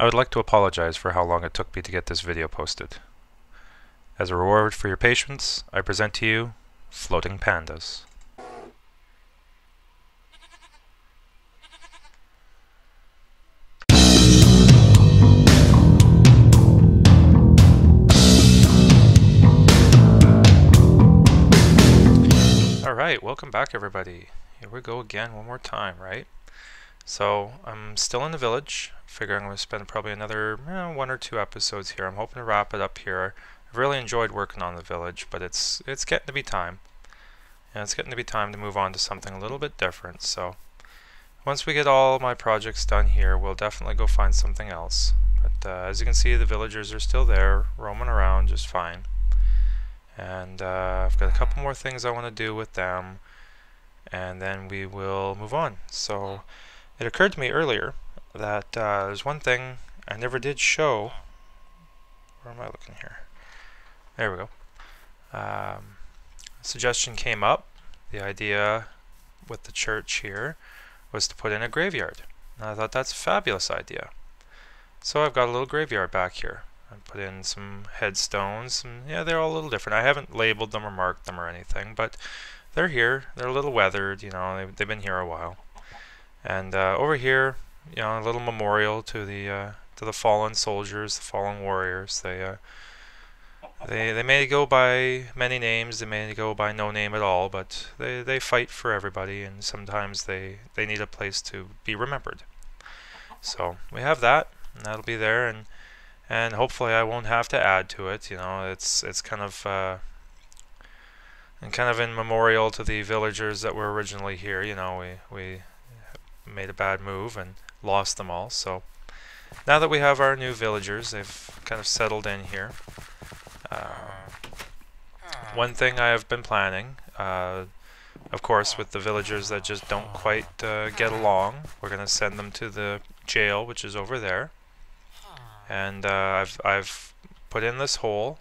I would like to apologize for how long it took me to get this video posted. As a reward for your patience, I present to you Floating Pandas. Alright, welcome back everybody. Here we go again one more time, right? So, I'm still in the village, figuring I'm going to spend probably another eh, one or two episodes here. I'm hoping to wrap it up here. I've really enjoyed working on the village, but it's it's getting to be time. And it's getting to be time to move on to something a little bit different, so once we get all my projects done here, we'll definitely go find something else. But uh, as you can see, the villagers are still there, roaming around just fine. And uh, I've got a couple more things I want to do with them, and then we will move on. So it occurred to me earlier that uh, there's one thing I never did show. Where am I looking here? There we go. Um, suggestion came up. The idea with the church here was to put in a graveyard. And I thought that's a fabulous idea. So I've got a little graveyard back here. I put in some headstones, and yeah, they're all a little different. I haven't labeled them or marked them or anything, but they're here. They're a little weathered, you know, they've, they've been here a while. And uh, over here, you know, a little memorial to the uh, to the fallen soldiers, the fallen warriors. They uh, they they may go by many names, they may go by no name at all, but they they fight for everybody, and sometimes they they need a place to be remembered. So we have that, and that'll be there, and and hopefully I won't have to add to it. You know, it's it's kind of uh, and kind of in memorial to the villagers that were originally here. You know, we we made a bad move and lost them all. So now that we have our new villagers, they've kind of settled in here. Uh, one thing I have been planning, uh, of course, with the villagers that just don't quite uh, get along, we're going to send them to the jail, which is over there. And uh, I've, I've put in this hole.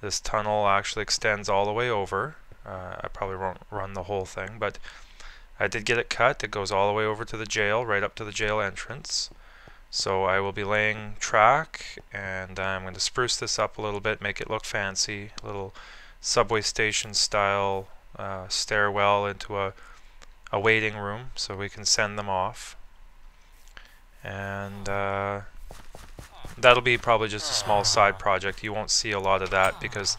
This tunnel actually extends all the way over. Uh, I probably won't run the whole thing, but I did get it cut. It goes all the way over to the jail, right up to the jail entrance. So I will be laying track and I'm going to spruce this up a little bit, make it look fancy, a little subway station style uh, stairwell into a, a waiting room so we can send them off. And uh, that'll be probably just a small side project. You won't see a lot of that because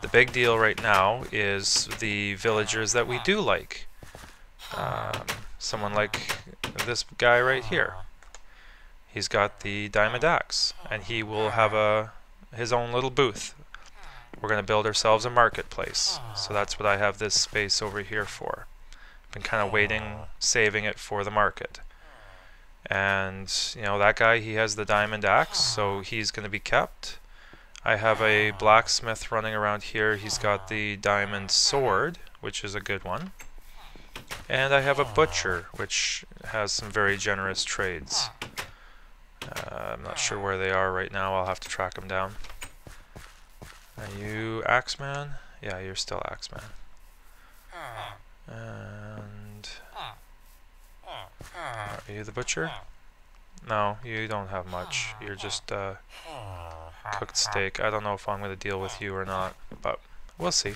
the big deal right now is the villagers that we do like. Um, someone like this guy right here. He's got the diamond axe, and he will have a his own little booth. We're going to build ourselves a marketplace, so that's what I have this space over here for. Been kind of waiting, saving it for the market. And, you know, that guy, he has the diamond axe, so he's going to be kept. I have a blacksmith running around here. He's got the diamond sword, which is a good one. And I have a butcher, which has some very generous trades. Uh, I'm not sure where they are right now. I'll have to track them down. Are you Axeman? Yeah, you're still Axeman. And... Are you the butcher? No, you don't have much. You're just uh, cooked steak. I don't know if I'm going to deal with you or not, but we'll see.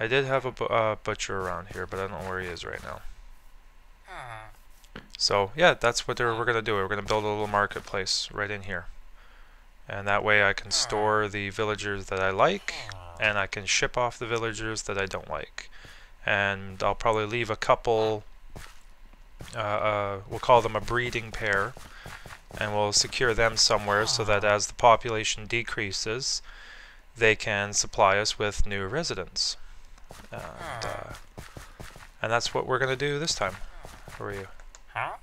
I did have a uh, butcher around here, but I don't know where he is right now. So yeah, that's what we're going to do. We're going to build a little marketplace right in here. And that way I can store the villagers that I like, and I can ship off the villagers that I don't like. And I'll probably leave a couple, uh, uh, we'll call them a breeding pair, and we'll secure them somewhere so that as the population decreases, they can supply us with new residents. And, uh, and that's what we're going to do this time. Where are you?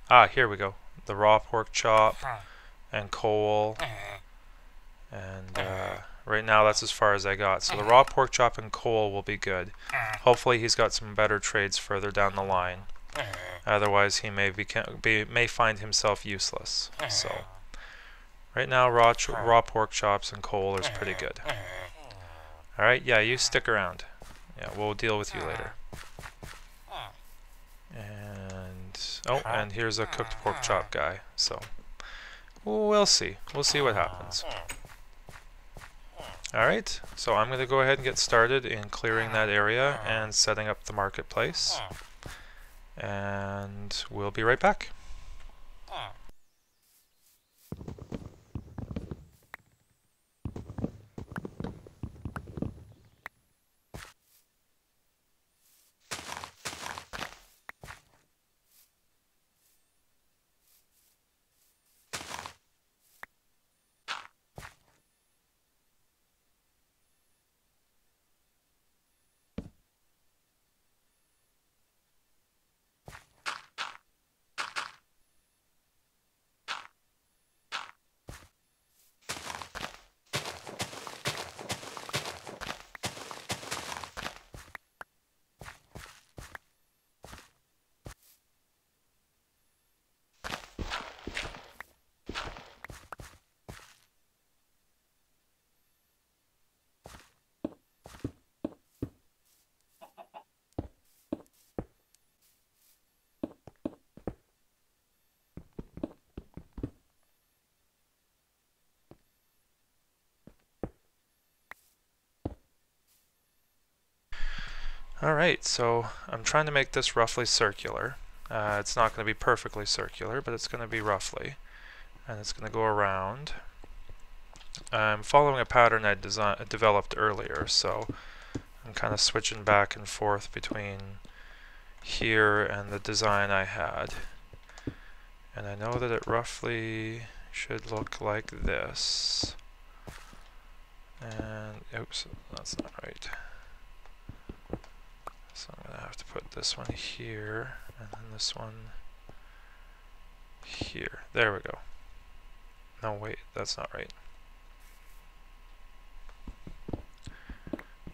Ah, here we go. The raw pork chop and coal. Uh-huh. And uh, uh-huh. right now that's as far as I got. So the uh-huh. raw pork chop and coal will be good. Hopefully he's got some better trades further down the line. Otherwise he may be, be may find himself useless. So right now raw raw pork chops and coal is pretty good. Alright, yeah, you stick around. Yeah, we'll deal with you later. Ah. And oh, and here's a cooked pork chop guy. So we'll see. We'll see what happens. Ah. Alright, so I'm going to go ahead and get started in clearing that area ah. and setting up the marketplace. And we'll be right back. Alright, so I'm trying to make this roughly circular. Uh, it's not going to be perfectly circular, but it's going to be roughly. And it's going to go around. I'm following a pattern I developed earlier, so I'm kind of switching back and forth between here and the design I had. And I know that it roughly should look like this. And, oops, that's not right. So I'm going to have to put this one here, and then this one here. There we go. No, wait, that's not right.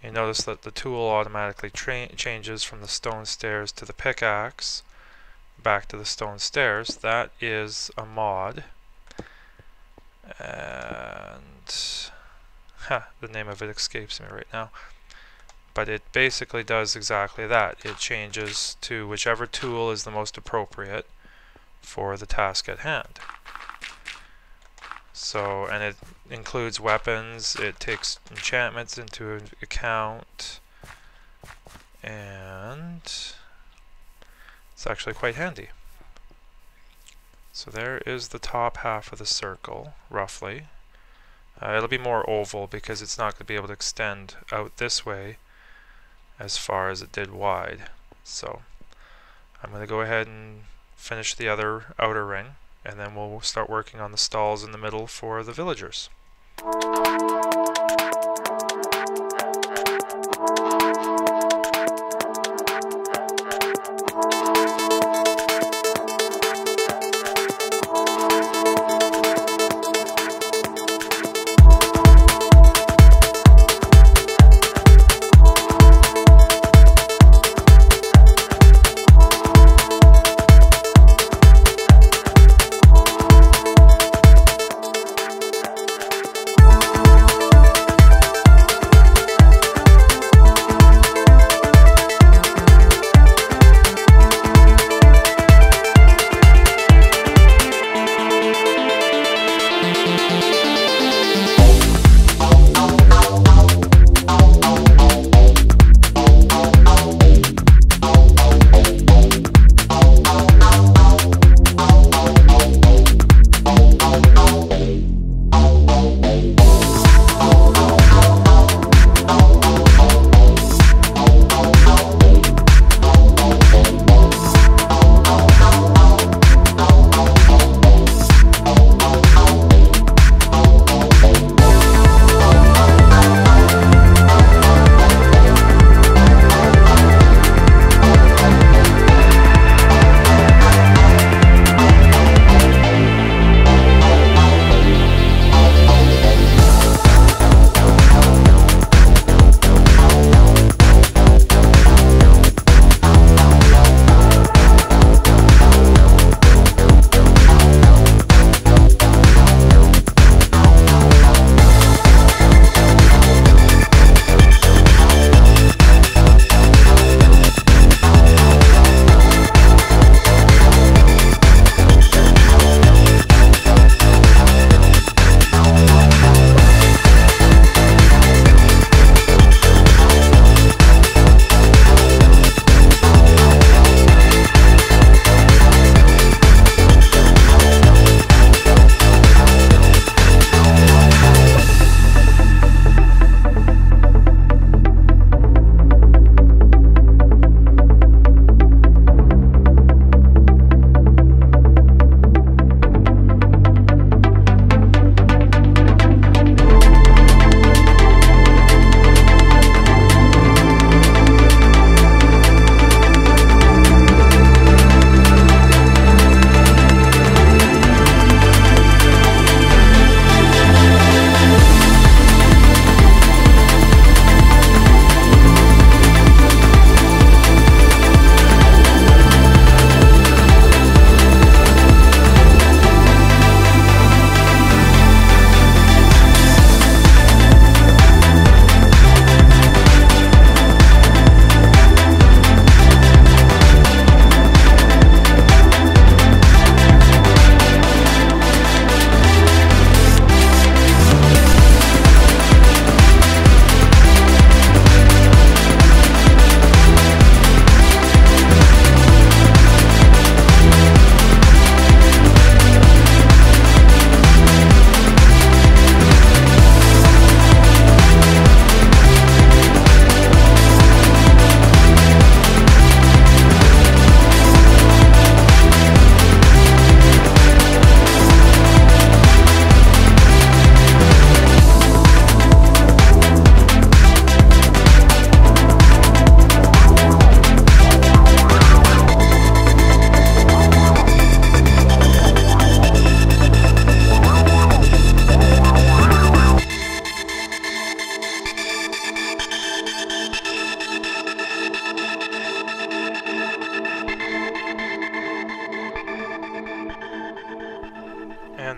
You notice that the tool automatically changes from the stone stairs to the pickaxe, back to the stone stairs. That is a mod. And ha, the name of it escapes me right now but it basically does exactly that. It changes to whichever tool is the most appropriate for the task at hand. So, and it includes weapons, it takes enchantments into account, and it's actually quite handy. So there is the top half of the circle, roughly. Uh, it'll be more oval because it's not going to be able to extend out this way as far as it did wide. So I'm going to go ahead and finish the other outer ring and then we'll start working on the stalls in the middle for the villagers.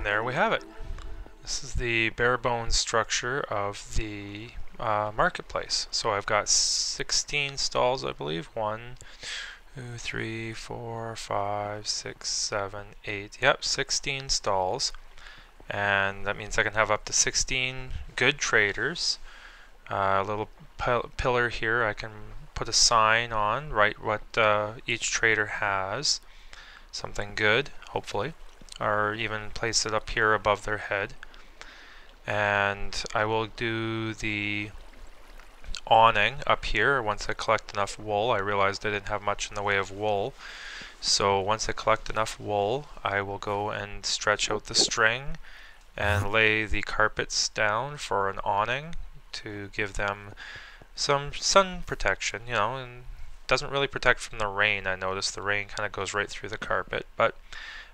There we have it. This is the bare bones structure of the uh, marketplace. So I've got 16 stalls, I believe. One, two, three, four, five, six, seven, eight. Yep, 16 stalls. And that means I can have up to 16 good traders. Uh, a little pillar here I can put a sign on, write what uh, each trader has. Something good, hopefully. Or even place it up here above their head and I will do the awning up here once I collect enough wool. I realized I didn't have much in the way of wool. So once I collect enough wool, I will go and stretch out the string and lay the carpets down for an awning to give them some sun protection, you know, and doesn't really protect from the rain. I noticed the rain kind of goes right through the carpet, but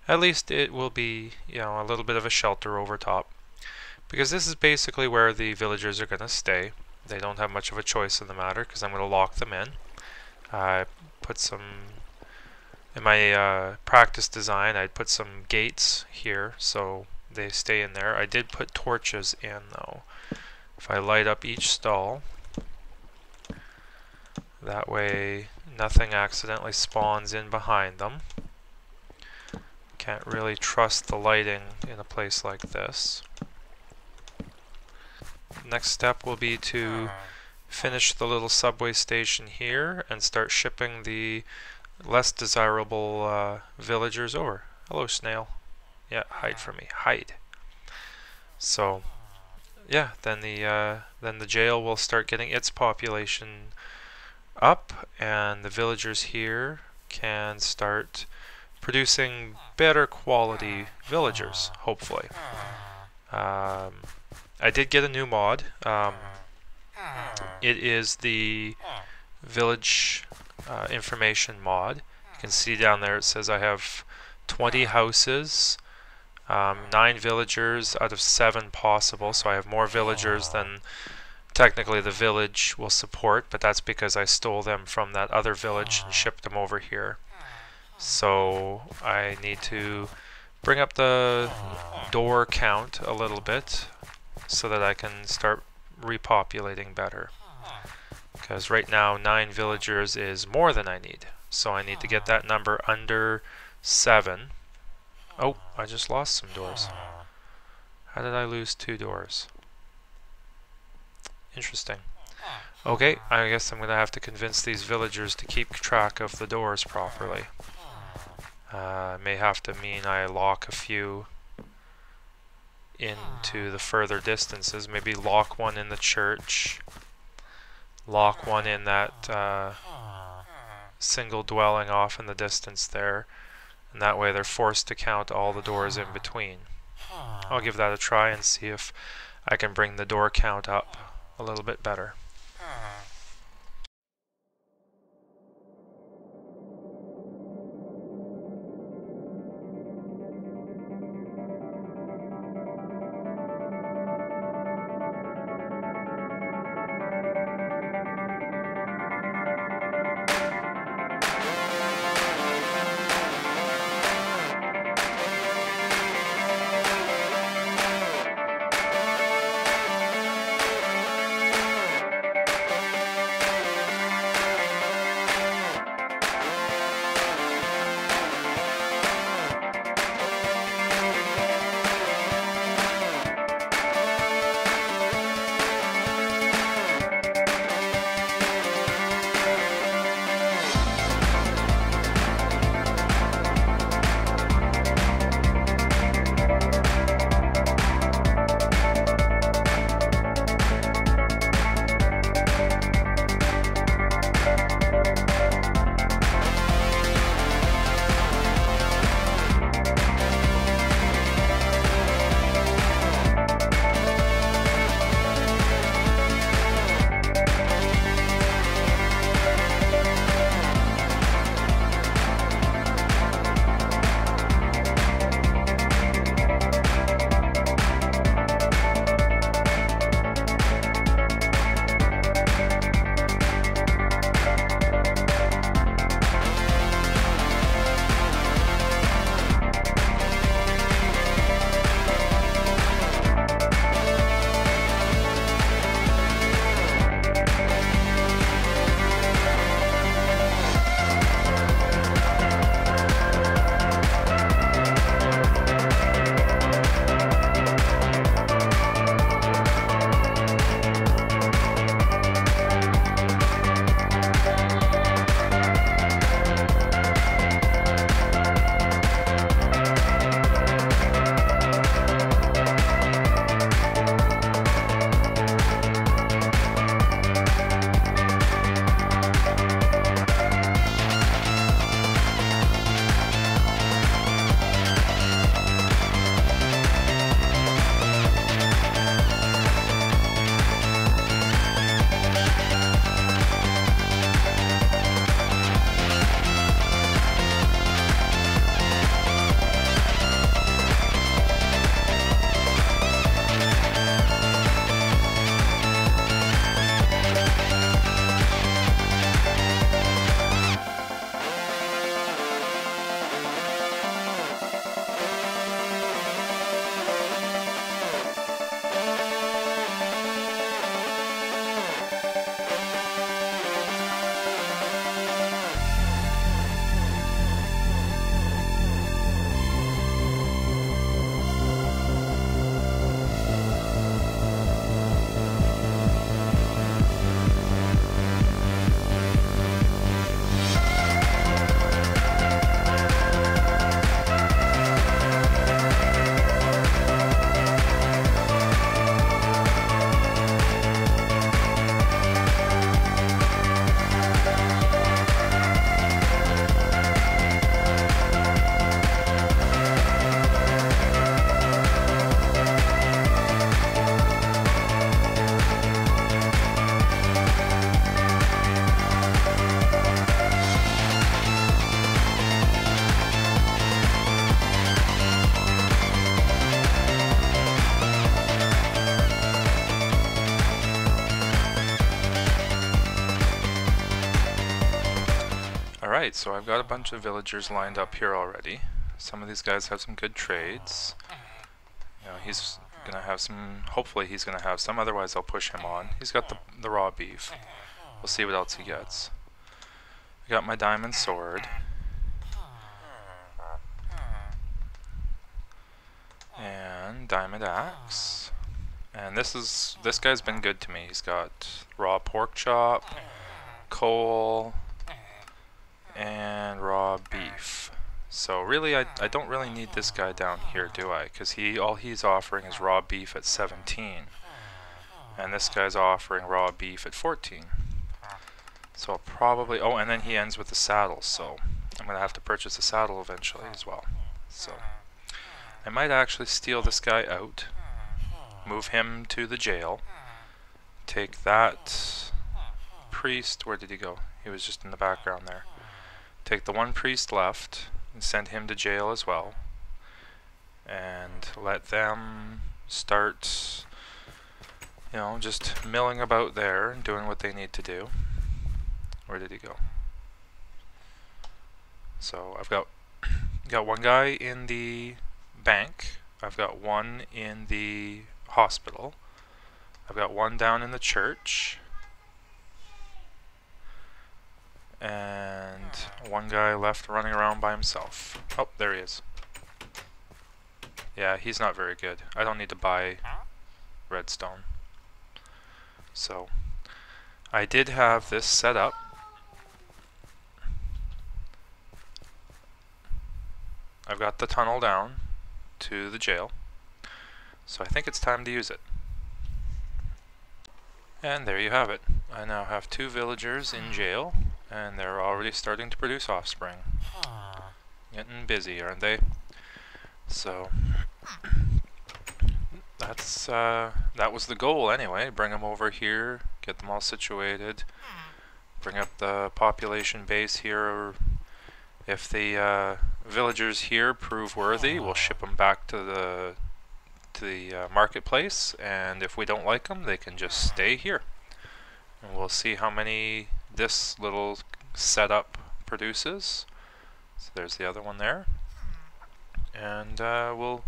at least it will be, you know, a little bit of a shelter over top because this is basically where the villagers are going to stay. They don't have much of a choice in the matter because I'm going to lock them in. I put some, in my uh, practice design, I'd put some gates here so they stay in there. I did put torches in though. If I light up each stall, that way nothing accidentally spawns in behind them. Can't really trust the lighting in a place like this next step will be to finish the little subway station here and start shipping the less desirable uh, villagers over. Hello, snail. Yeah, hide from me. Hide. So, yeah, then the uh, then the jail will start getting its population up, and the villagers here can start producing better quality villagers, hopefully. Um, I did get a new mod. Um, it is the village uh, information mod. You can see down there it says I have 20 houses, um, 9 villagers out of 7 possible, so I have more villagers than technically the village will support, but that's because I stole them from that other village and shipped them over here. So I need to bring up the door count a little bit so that I can start repopulating better. Because right now, 9 villagers is more than I need. So I need to get that number under 7. Oh, I just lost some doors. How did I lose two doors? Interesting. Okay, I guess I'm going to have to convince these villagers to keep track of the doors properly. Uh, may have to mean I lock a few into the further distances. Maybe lock one in the church, lock one in that uh, single dwelling off in the distance there, and that way they're forced to count all the doors in between. I'll give that a try and see if I can bring the door count up a little bit better. Alright, so I've got a bunch of villagers lined up here already. Some of these guys have some good trades. You know, he's gonna have some, hopefully he's gonna have some, otherwise I'll push him on. He's got the, the raw beef. We'll see what else he gets. I got my diamond sword. And diamond axe. And this is, this guy's been good to me. He's got raw pork chop, coal, and raw beef. So really, I, I don't really need this guy down here, do I? Because he all he's offering is raw beef at 17. And this guy's offering raw beef at 14. So I'll probably... Oh, and then he ends with the saddle, so I'm going to have to purchase a saddle eventually as well. So I might actually steal this guy out, move him to the jail, take that priest... Where did he go? He was just in the background there. Take the one priest left and send him to jail as well. And let them start, you know, just milling about there and doing what they need to do. Where did he go? So I've got got one guy in the bank. I've got one in the hospital. I've got one down in the church. And one guy left running around by himself. Oh, there he is. Yeah, he's not very good. I don't need to buy redstone. So, I did have this set up. I've got the tunnel down to the jail. So I think it's time to use it. And there you have it. I now have two villagers in jail and they're already starting to produce offspring. Getting busy, aren't they? So that's uh, that was the goal anyway. Bring them over here, get them all situated, bring up the population base here. If the uh, villagers here prove worthy, we'll ship them back to the to the uh, marketplace, and if we don't like them, they can just stay here. And we'll see how many this little setup produces. So there's the other one there. And uh, we'll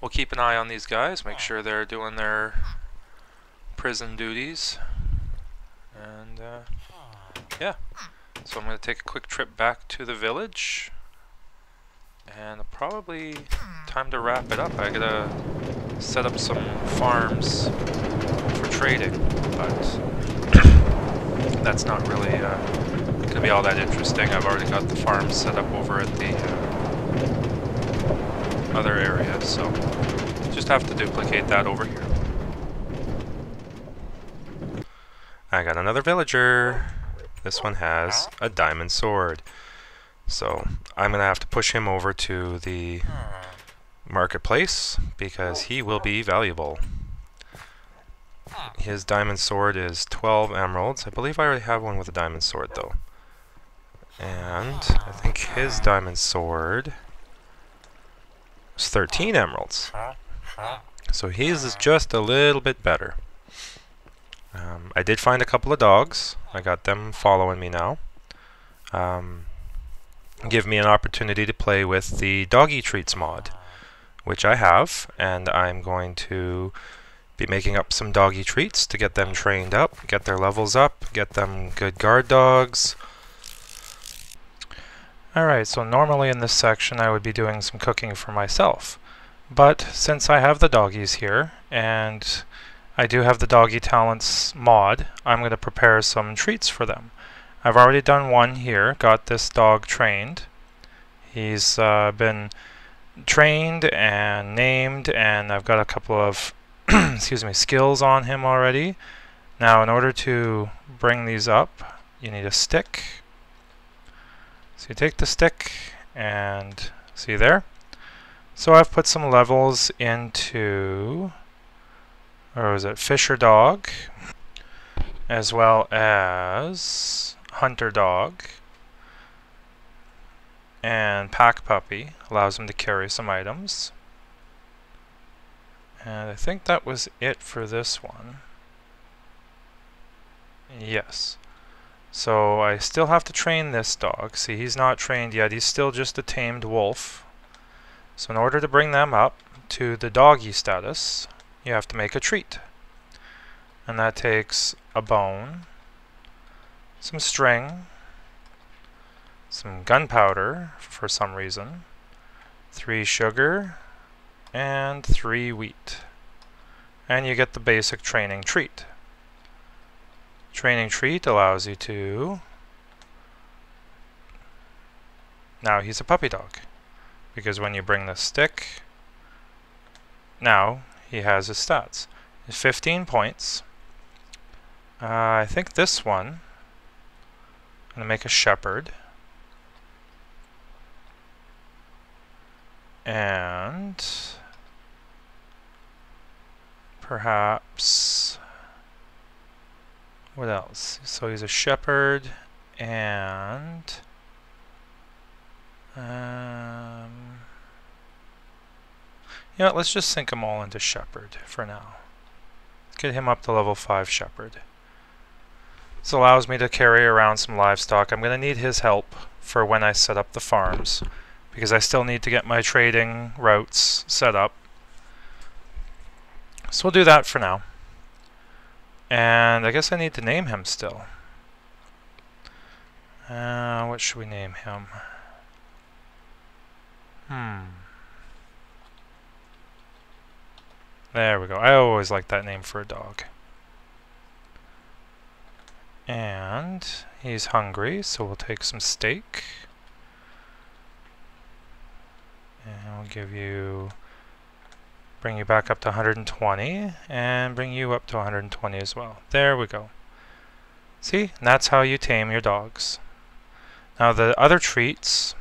we'll keep an eye on these guys, make sure they're doing their prison duties. And uh, yeah, so I'm going to take a quick trip back to the village. And probably time to wrap it up. I gotta set up some farms for trading, but that's not really uh, going to be all that interesting. I've already got the farm set up over at the uh, other area, so just have to duplicate that over here. I got another villager. This one has a diamond sword. So I'm going to have to push him over to the marketplace because he will be valuable. His diamond sword is 12 emeralds. I believe I already have one with a diamond sword, though. And I think his diamond sword is 13 emeralds. So his is just a little bit better. Um, I did find a couple of dogs. I got them following me now. Um, give me an opportunity to play with the doggy treats mod, which I have, and I'm going to be making up some doggy treats to get them trained up, get their levels up, get them good guard dogs. Alright, so normally in this section I would be doing some cooking for myself. But since I have the doggies here, and I do have the Doggy Talents mod, I'm going to prepare some treats for them. I've already done one here, got this dog trained. He's uh, been trained and named, and I've got a couple of excuse me, skills on him already. Now in order to bring these up, you need a stick. So you take the stick and see there. So I've put some levels into, or was it Fisher Dog, as well as Hunter Dog, and Pack Puppy allows him to carry some items. And I think that was it for this one. Yes. So I still have to train this dog. See, he's not trained yet. He's still just a tamed wolf. So in order to bring them up to the doggy status, you have to make a treat. And that takes a bone, some string, some gunpowder for some reason, three sugar, and three wheat. And you get the basic training treat. Training treat allows you to... Now he's a puppy dog. Because when you bring the stick, now he has his stats. 15 points. Uh, I think this one, I'm going to make a shepherd. And perhaps what else? So he's a shepherd and um, you know, let's just sink them all into shepherd for now. Let's Get him up to level 5 shepherd. This allows me to carry around some livestock. I'm going to need his help for when I set up the farms because I still need to get my trading routes set up. So we'll do that for now. And I guess I need to name him still. Uh, what should we name him? Hmm. There we go. I always like that name for a dog. And he's hungry, so we'll take some steak. And we'll give you bring you back up to 120 and bring you up to 120 as well. There we go. See? And that's how you tame your dogs. Now the other treats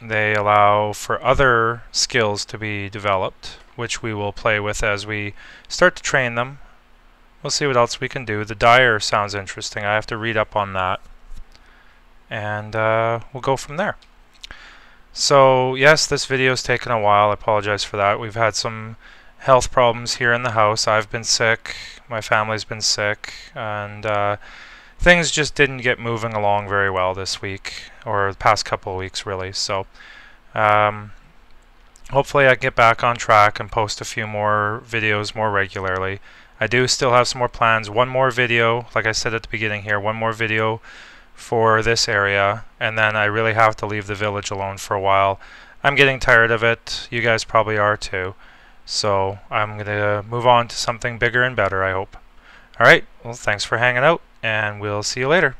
they allow for other skills to be developed which we will play with as we start to train them. We'll see what else we can do. The dyer sounds interesting. I have to read up on that. And uh, we'll go from there. So yes, this video's taken a while. I apologize for that. We've had some health problems here in the house. I've been sick. My family's been sick. And uh, things just didn't get moving along very well this week. Or the past couple of weeks, really. So um, hopefully I get back on track and post a few more videos more regularly. I do still have some more plans. One more video, like I said at the beginning here, one more video for this area and then I really have to leave the village alone for a while. I'm getting tired of it. You guys probably are too. So I'm going to move on to something bigger and better, I hope. Alright, well thanks for hanging out and we'll see you later.